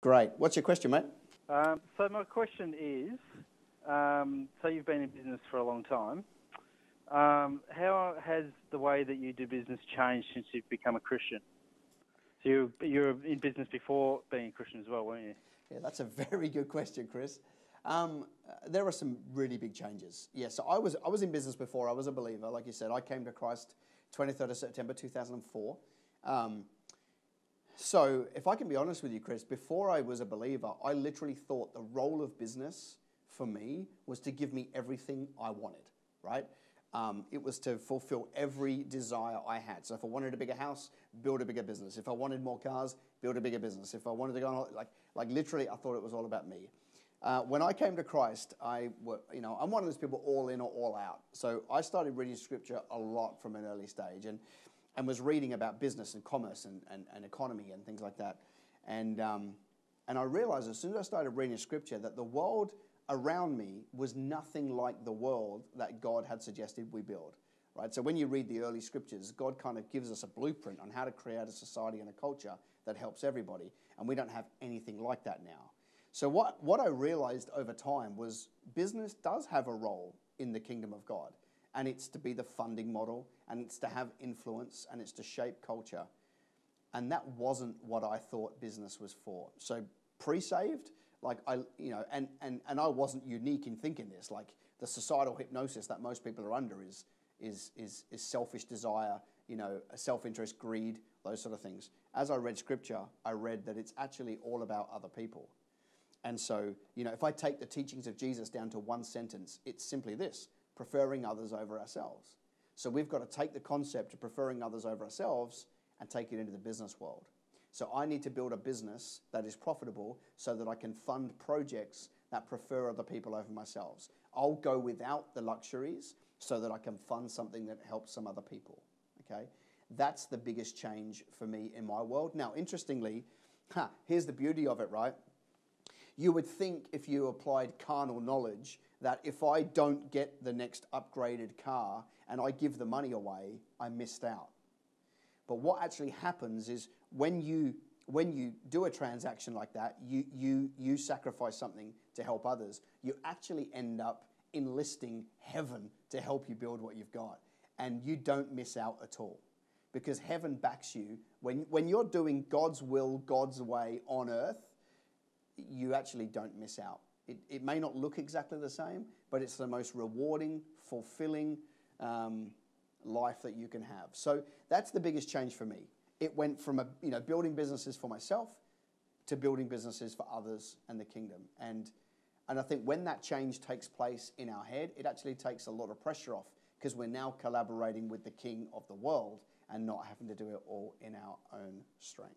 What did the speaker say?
Great. What's your question, mate? Um, so my question is, um, so you've been in business for a long time. Um, how has the way that you do business changed since you've become a Christian? So you you were in business before being a Christian as well, weren't you? Yeah, that's a very good question, Chris. Um, there are some really big changes. Yeah, so I was I was in business before. I was a believer, like you said. I came to Christ 23rd of September 2004. Um, so, if I can be honest with you, Chris, before I was a believer, I literally thought the role of business for me was to give me everything I wanted, right? Um, it was to fulfill every desire I had. So if I wanted a bigger house, build a bigger business. If I wanted more cars, build a bigger business. If I wanted to go on, like, like literally, I thought it was all about me. Uh, when I came to Christ, I were, you know, I'm one of those people all in or all out. So I started reading scripture a lot from an early stage and, and was reading about business and commerce and, and, and economy and things like that. And, um, and I realized as soon as I started reading scripture that the world – around me was nothing like the world that God had suggested we build. Right? So when you read the early scriptures, God kind of gives us a blueprint on how to create a society and a culture that helps everybody, and we don't have anything like that now. So what, what I realized over time was business does have a role in the kingdom of God, and it's to be the funding model, and it's to have influence, and it's to shape culture. And that wasn't what I thought business was for. So pre-saved, like I, you know, and, and, and I wasn't unique in thinking this. Like the societal hypnosis that most people are under is, is, is, is selfish desire, you know, self-interest, greed, those sort of things. As I read scripture, I read that it's actually all about other people. And so, you know, if I take the teachings of Jesus down to one sentence, it's simply this preferring others over ourselves. So we've got to take the concept of preferring others over ourselves and take it into the business world. So I need to build a business that is profitable so that I can fund projects that prefer other people over myself. I'll go without the luxuries so that I can fund something that helps some other people. Okay? That's the biggest change for me in my world. Now, interestingly, huh, here's the beauty of it, right? You would think if you applied carnal knowledge that if I don't get the next upgraded car and I give the money away, I missed out. But what actually happens is when you when you do a transaction like that, you you you sacrifice something to help others. You actually end up enlisting heaven to help you build what you've got, and you don't miss out at all, because heaven backs you when when you're doing God's will, God's way on earth. You actually don't miss out. It, it may not look exactly the same, but it's the most rewarding, fulfilling. Um, life that you can have. So that's the biggest change for me. It went from a, you know building businesses for myself to building businesses for others and the kingdom. And and I think when that change takes place in our head, it actually takes a lot of pressure off because we're now collaborating with the king of the world and not having to do it all in our own strength.